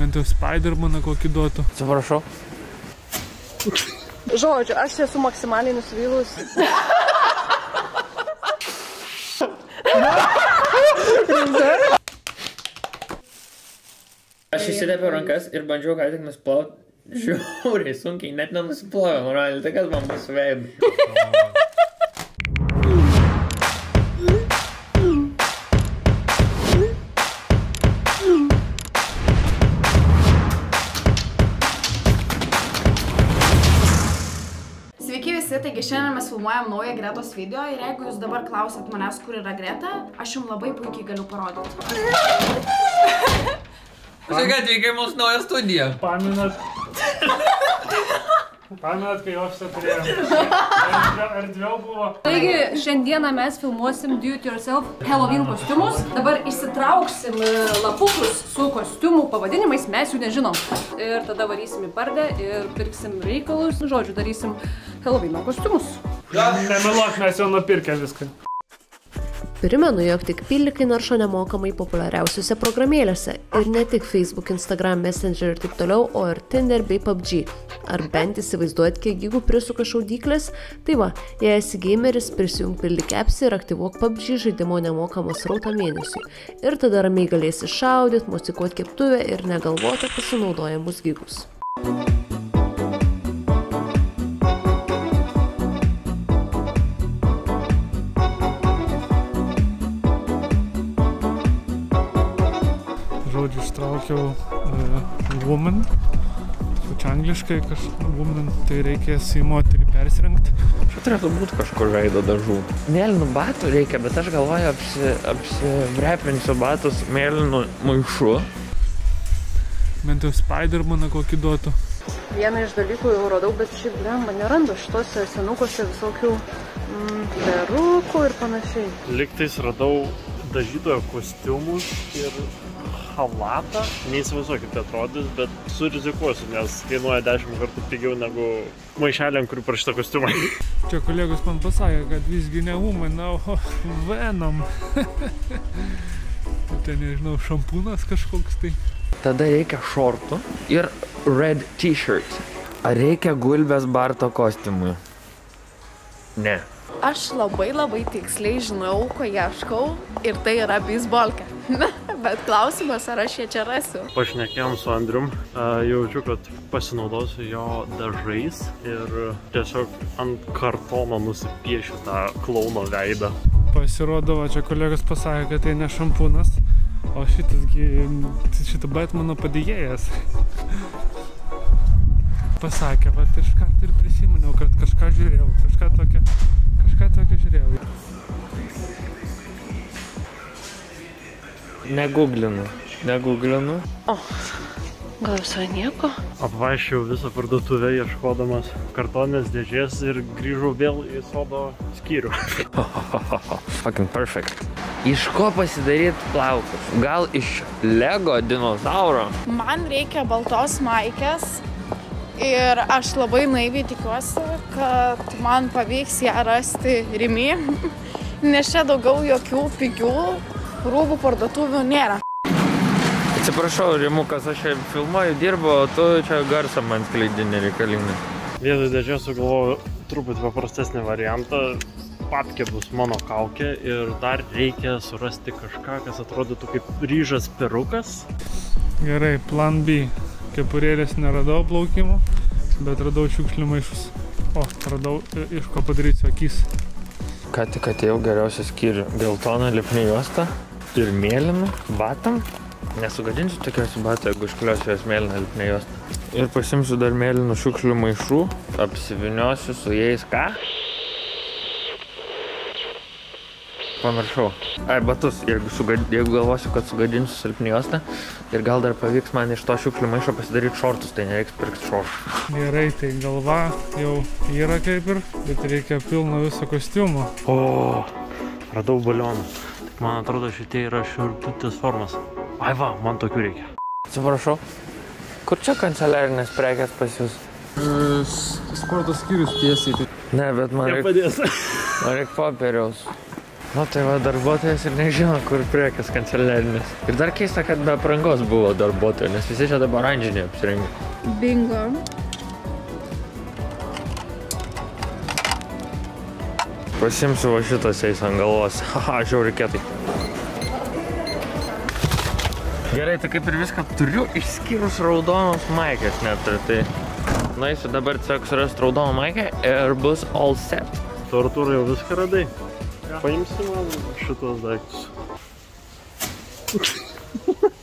Bent jau Spider-Maną kokį duotų. Atsiprašau. Žodžiu, aš esu maksimaliai nusivylus. Aš įsidepiau rankas ir bandžiau ką tik nusplaut. Žiauriai sunkiai, net nenusiplovė moraliai, tai kas man bus su Sveiki taigi šiandien mes filmuojam naują Gretos video ir jeigu jūs dabar klausat manęs, kur yra Greta, aš jums labai puikiai galiu parodyti. Žiūrėk, atvykai mūsų naują studiją. Paminat. Paminat, kai ofisą turėjom. Erdviau buvo. Taigi, šiandieną mes filmuosim Do It Yourself Halloween kostiumus. Dabar išsitrauksim e, lapukus su kostiumų pavadinimais, mes jų nežinom. Ir tada varysim į pardę ir pirksim reikalus. Žodžiu, darysim Halloween kostiumus. Nemeluok, mes jau nupirkę viską. Primenu, jog tik pilikai naršo nemokamai populiariausiose programėlėse ir ne tik Facebook, Instagram, Messenger ir taip toliau, o ir Tinder bei PUBG. Ar bent įsivaizduojat, kiek gigų prisuka šaudyklės? Tai va, jei esi gameris, prisijung pildyk appsį ir aktyvuok PUBG žaidimo nemokamą srautą mėnesiui. Ir tada ramiai galėsi šaudyti, mosikuoti keptuvę ir negalvoti apie sunaudojamus gigus. Ištraukiau uh, woman. Čia angliškai kažkaip woman, tai reikės į moterį persirengti. Čia turėtų būti kažkur veido dažų. Mėlynų batų reikia, bet aš galvoju apsi, apsivrepinsiu batus mėlynu maišu. Bent jau Spider-Maną kokį duotų. Vieną iš dalykų jau radau, bet šiaip blemba nerandu šitose senukose visokių mm, perukų ir panašiai. Liktais radau dažytojo kostiumus ir halatą. Neįsivaizduoju, kaip tai atrodys, bet surizikuosiu, nes kainuoja 10 kartų pigiau negu maišelė, ant kurių parašyta kostiumai. Čia kolegos man pasakė, kad visgi ne woman, o venom. tai nežinau, šampūnas kažkoks tai. Tada reikia šortų ir red t-shirt. Ar reikia gulbės Barto kostiumui? Ne. Aš labai labai tiksliai žinau, ko ieškau ir tai yra beisbolkė. Bet klausimas, ar aš ją čia rasiu. Pašnekėjom su Andrium, a, jaučiu, kad pasinaudosiu jo dažais ir tiesiog ant kartono nusipiešiu tą klauno veidą. Pasirodo, va, čia kolegos pasakė, kad tai ne šampūnas, o šitasgi šitą Batmano padėjėjas. Pasakė, va, iš ką ir prisiminiau, kad kažką žiūrėjau, kažką tokią, kažką tokią žiūrėjau. Neguglinu. Neguglinu. Gal visai nieko? Apvašiau visą parduotuvę ieškodamas kartonės dėžės ir grįžau vėl į sodo skyrių. Fucking perfect. Iš ko pasidaryti plaukus? Gal iš Lego dinozauro? Man reikia baltos maikės ir aš labai naiviai tikiuosi, kad man pavyks ją rasti Rimi, nes čia daugiau jokių pigių rūbų parduotuvių nėra. Atsiprašau, Rimukas, aš čia filmuoju, dirbu, o tu čia garsą man skleidi nereikalingą. Vietoj dėžės sugalvojau truputį paprastesnį variantą. Papkė bus mano kaukė ir dar reikia surasti kažką, kas atrodytų kaip ryžas perukas. Gerai, plan B. Kepurėlės neradau plaukimo, bet radau šiukšlių maišus. O, radau, i- iš ko padarysiu akis. Ką tik atėjau geriausią skyrių. Geltoną lipnį juostą ir mėlyną batam. Nesugadinsiu tikiuosi batų, jeigu iškliosiu jas mėlyną lipnį juostą. Ir pasimsiu dar mėlynų šiukšlių maišų, apsiviniosiu su jais ką? Pamiršau. Ai, batus, jeigu, sugad... jeigu galvosiu, kad sugadinsiu silpnį juostą ir gal dar pavyks man iš to šiukšlių maišo pasidaryti šortus, tai nereiks pirkti šortų. Gerai, tai galva jau yra kaip ir, bet reikia pilno viso kostiumo. O, radau balioną. Man atrodo, šitie yra šiurputės formos. Ai va, man tokių reikia. Atsiprašau. Kur čia kanceliarinės prekės pas jūs? Sporto skyrius tiesiai. Tai Ne, bet man reikia Nepadės. reik popieriaus. Nu tai va darbuotojas ir nežino, kur priekis kanceliarinis. Ir dar keista, kad be aprangos buvo darbuotojų, nes visi čia dabar oranžinį apsirengę. Bingo. Pasimsiu va šitas eis ant galvos. Haha, žiauri kietai. Gerai, tai kaip ir viską turiu, išskyrus raudonos maikės neturiu. Tai nueisiu dabar tiesiog surasti raudoną maikę ir bus all set. Tu Artūrai jau viską radai? Paimsi man šitos daiktus.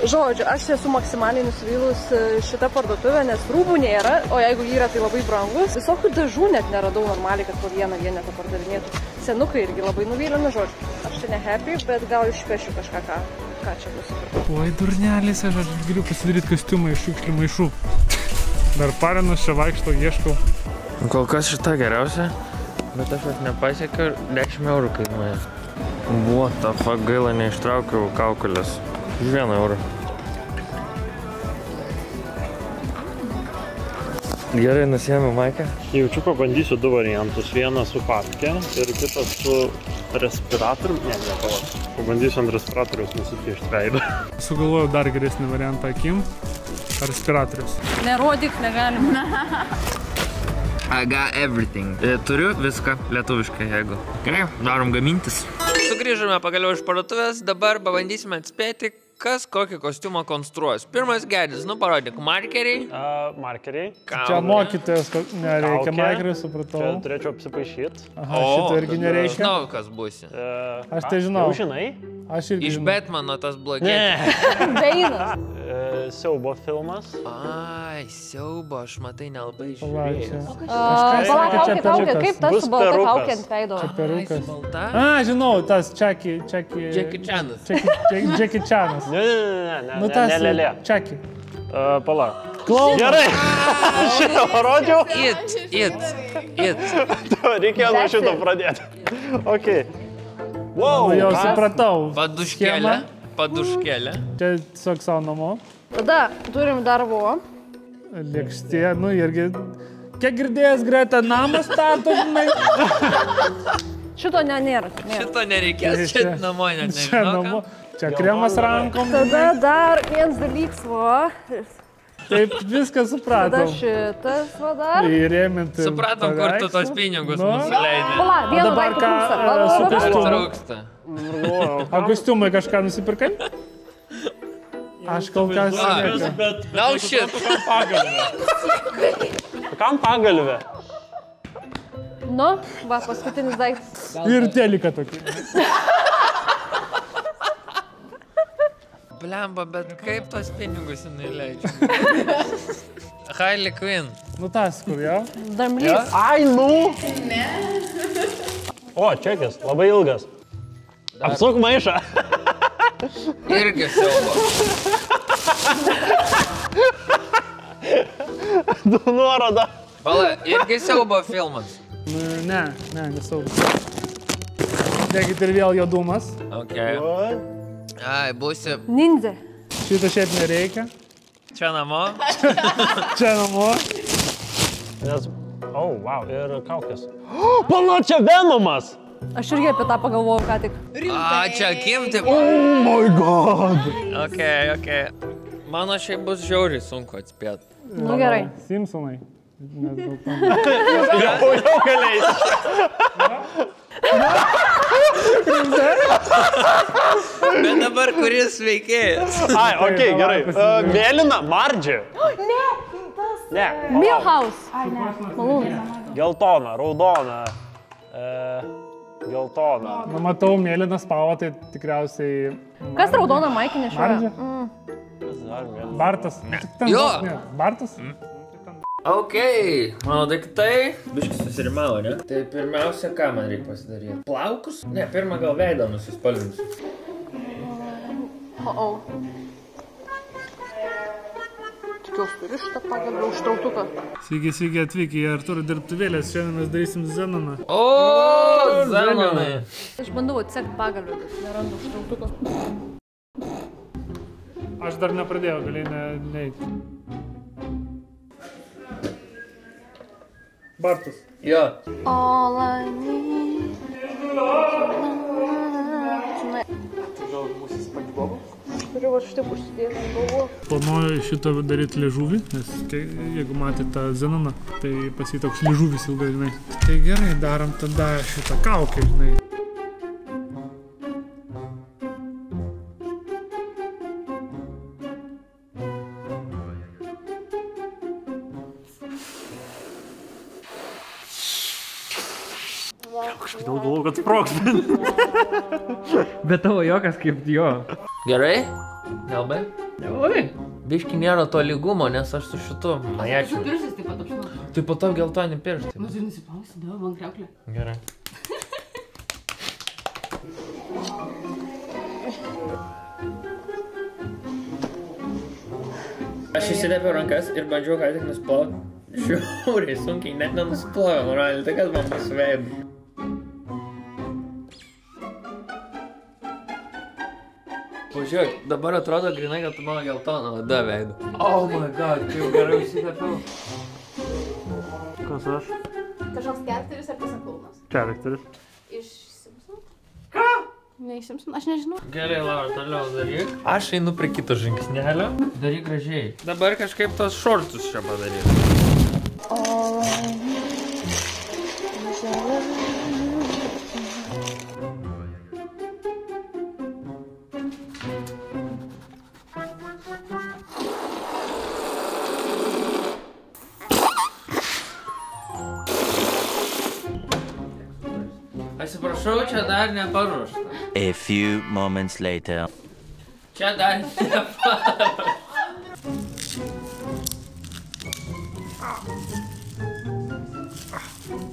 Žodžiu, aš esu maksimaliai nusivylus e, šitą parduotuvę, nes rūbų nėra, o jeigu yra, tai labai brangus. Visokių dažų net neradau normaliai, kad po vieną vienetą pardavinėtų. Senukai irgi labai nuvylėme, žodžiu. Aš čia ne happy, bet gal išpešiu kažką, ką, ką čia nusipirkau. Oi, durnelis, aš aš galiu pasidaryti kostiumą iš šiukšlių maišų. Dar parinus čia vaikšto, ieškau. Kol kas šita geriausia, bet aš jos nepasiekiu, 10 eurų kainuoja. What the fuck, gaila neištraukiau kaukulės. Už 1 eurą. Gerai, nusėmė maikę. Jaučiu, pabandysiu du variantus. Vieną su papke ir kitą su respiratorium. Ne, ne, palauk. Pabandysiu ant respiratoriaus nusipiešti veidą. Sugalvojau dar geresnį variantą akim. Respiratorius. Nerodyk, negalim. I got everything. E, turiu viską lietuviškai, jeigu. Gerai, darom gamintis. Sugrįžome pagaliau iš parduotuvės, dabar pabandysime atspėti, kas kokį kostiumą konstruos. Pirmas gedis, nu parodyk, markeriai. Uh, markeriai. Čia kaulai. mokytojas, nereikia markerių, Čia supratau. turėčiau apsipaišyti. Aha, šito irgi nereikia. Žinau, kas būsi. Uh, Aš tai žinau. Jau žinai? Aš irgi Iš žinau. Batmano tas blogėtis. Ne. Beinas. Siaubo filmas. Ai, siaubo, aš matai nelabai Palauk, čia. žiūrėjau. Palauk, čia kaukė. perukas. Kaip tas su balta perukas. kaukė ant veido? Perukas. Balta? A, žinau, tas. Jackie Chanas. Čeki, Čeki, Čeki Čanas. Ne, ne, ne, ne, ne, Nu ne, tas ne, lėlė. Čeki. Uh, pala. Klausom. Gerai. Šitą parodžiau. It, it, it. Reikėjo nuo šito it. pradėti. Ok. Wow. Nu jau ką? supratau. Paduškėlė. Paduškėlė. Čia tiesiog savo namo. Tada turim darbo. Lėkštė, nu irgi. Kiek girdėjęs greta namą stato, žinai. Šito ne, nėra. nėra. Šito nereikės, Čia- čia namo net Čia nežinau. namo. ką. Čia kremas rankom. Tada dar vienas dalykas, va. Taip viską Tada supratom. šitas, va dar. Įrėminti. Supratom, kur tu tos paveikslą. pinigus Nu. nusileidai. Pala, vieną dabar ką, trūksta. e, su kostiumu? Galvojau, O kostiumai kažką nusipirkai? Aš kol kas. Ne. Bet No shit. kam pagalvė? Nu, va, paskutinis daiktas. Ir telika tokia. Blemba, bet kaip tos pinigus jinai leidžia? Harley Quinn. Nu tas, kur jau. Damlys. Ai, nu. Ne. O, čekis, labai ilgas. Apsuk maišą. Irgi siaubo. Du nuorodą. Pala, irgi siaubo filmas. Nu, ne, ne, nesaugu. Dėkit ir vėl juodumas. Ok. Ai, būsi Ninja. Šito šiaip nereikia. čia namo. Čia namo. Nes... O, oh, wow, ir kaukės. Oh, Pala, čia Venomas. Aš irgi apie tą pagalvojau ką tik. A, čia akim taip. Oh my god. Ok, ok. Mano šiaip bus žiauriai sunku atspėti. Nu gerai. Simpsonai. Jau, jau galėjai. Bet dabar kuris veikėjas? Ai, ok, gerai. Uh, mėlyna, mardži. Ne. Ne. Milhouse. Malūnas. Geltona, raudona. E, geltona. Nu, matau, mėlyną spalvą, tai tikriausiai. Kas raudona maikinė Mardžia? Šiuo? Dar mėlyna. Bartas. Nu, tik ten- Jo. Ne, Bartas? Ok, mano daiktai. Biškis susirimavo, ne? Tai pirmiausia, ką man reikia pasidaryti? Plaukus? Ne, pirmą gal veidą nusispalvinsiu. O, o. Tikiuosi turiu šitą pagarbą užtrautuką. Sveiki, sveiki atvykę į Arturo dirbtuvėlės. Šiandien mes darysim Zenoną. O, Zenonai. Aš bandau atsekti pagalbę, bet nerandu užtrautuko. Aš dar nepradėjau, galiai ne, neįti. Bartas. Jo. Žiūrėjau, aš taip užsidėjau ant galvos. Planuoju šitą daryti liežuvį, nes tai, jeigu matėte tą Zenoną, tai pasitoks liežuvis ilgai, žinai. Tai gerai, darom tada šitą kaukę, žinai. Sprogs. Bet tavo jokas kaip jo. Gerai? Nelabai? Nelabai. Biški nėra to lygumo, nes aš su šitu majačiu. Pirštis taip pat apšnuo. Tai po to geltoni pirštai. Nu, tai nusiplausi, da, man kreuklė. Gerai. Aš įsidėpiau rankas ir bandžiau ką tik nusiplauti. Žiauriai sunkiai, net nenusiplovė moraliai, tai kas man bus veidu. Pažiūrėk, dabar atrodo grinai, kad mano geltoną odą veidu. Oh my god, kaip gerai įsidėpiau. Kas aš? Kažkoks kerteris ar pasakūnas? Charakteris. Iš Simpsonų? Ką? Ne iš Simpsonų, aš nežinau. Gerai, Laura, toliau daryk. Aš einu prie kito žingsnelio. Daryk gražiai. Dabar kažkaip tos šortus čia padaryk. Atsiprašau, čia dar neparuošta. A few moments later. Čia dar neparuošta.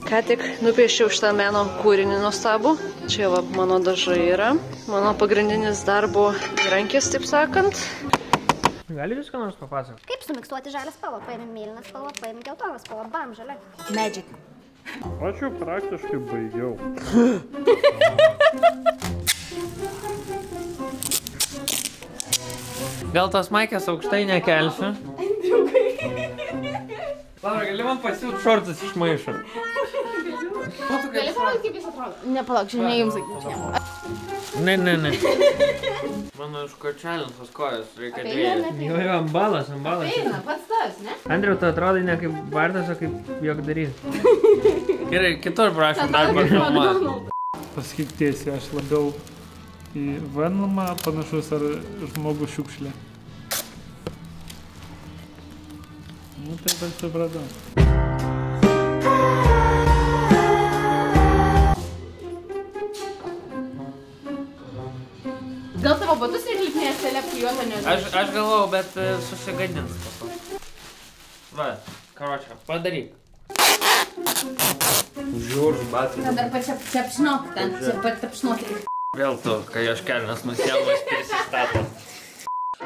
Ką tik nupiešiau šitą meno kūrinį nuostabų. Čia va mano dažai yra. Mano pagrindinis darbo įrankis, taip sakant. Gali viską nors papasakoti? Kaip sumiksuoti žalią spalvą? Paėmė mėlyną spalvą, paėmė geltoną spalvą, bam, žalia. Magic. Aš jau praktiškai baigiau. Gal tos maikės aukštai nekelsiu? Laura, gali man pasiūt šortus iš maišo? Gali parodyti, kaip jis atrodo? Nepalauk, čia ne jums sakyčiau. Ne, ne, ne. Mano iškočialintos kojos reikia dviejų. Jo, jo, ambalas, ambalas. Eina, pats tas, ne? Andriu, tu atrodai ne kaip Bartas, o kaip jogdarys. Gerai, kitur prašom dar parfilmuoti. Pasakyk tiesiai, aš labiau į Venomą panašus ar žmogus šiukšlė. Nu taip aš supratau. Batus reikia lipnės celė klijuota, nes... Aš, aš galvojau, bet e, susigadins po to. Va, karočią, padaryk. Žiūrš, batai. Dar pačiap, čiapšnok ten, čia pat tapšnokit. Vėl tu, kai aš kelnes nusėmus prisistato.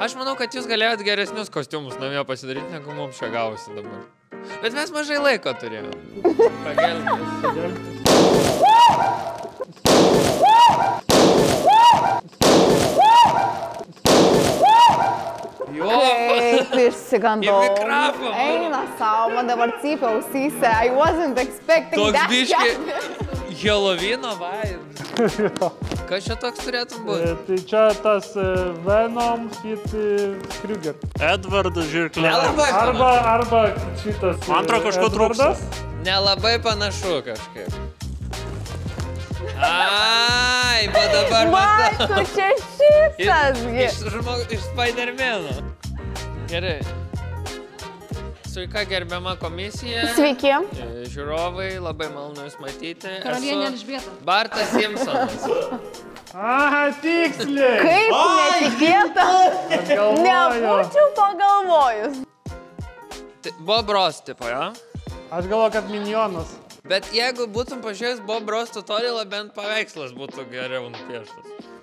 Aš manau, kad jūs galėjot geresnius kostiumus namie pasidaryti, negu mums čia gavosi dabar. Bet mes mažai laiko turėjome. Pagelbės. Jo, Kaip išsigandau. Eina savo, man dabar cypia ausyse. I wasn't expecting toks that. biški Helovino vibes. Kas čia toks turėtų būti? E, Tai čia tas e, Venom Fit Kruger. Edvardas Žirklė. Arba, arba šitas. e, Man atrodo, kažko Edvardas. Nelabai panašu kažkaip. Ai, bet dabar matau. Matu, čia šitasgi. Iš, žmog, iš Spidermano. Gerai. Sveika gerbiama komisija. Sveiki. E, Žiūrovai, labai malonu Jūs matyti. Karalienė Elžbieta. Bartas Simpsonas. Aha, tiksliai. Kaip netikėta. Nebūčiau pagalvojus. Tai Bob Ross tipo, jo? Aš galvoju, kad minionas. Bet jeigu būtum pažiūrėjęs Bob Ross tutorialą, bent paveikslas būtų geriau nupieštas.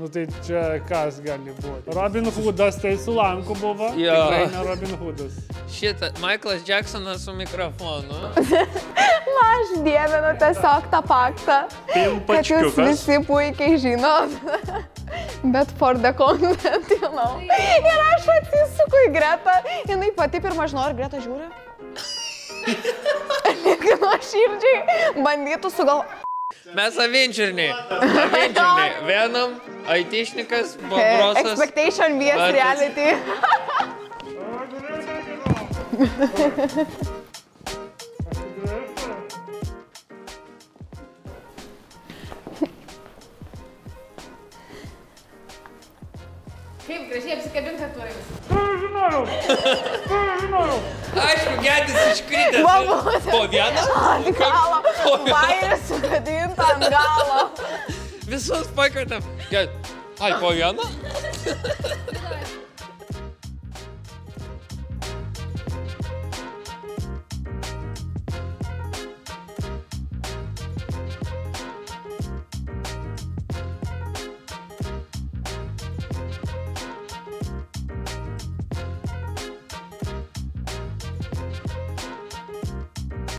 Nu tai čia kas gali būti? Robin Hoodas tai su lanku buvo. Jo. Tikrai ne Robin Hoodas. Šitą, Michaelas Jacksonas su mikrofonu. Aš dievinu tiesiog tą faktą, kad jūs visi puikiai žinot. Bet for the content, you know. Ir aš atsisuku į Gretą, jinai pati pirmą žinau, ar Greta žiūri. Nuo širdžiai bandytų sugal... Mes avinčirniai. Avinčirniai. Vienam, aitišnikas, Bobrosas. Expectation vs reality. Kaip gražiai apsikabinti turim. Aišku, gedis iškritęs. Vamos. Po vieną? Ant galo. Po vieną. Bairis sugadinta ant galo. Visus pakvietėm. Ged. Ai, po vieną?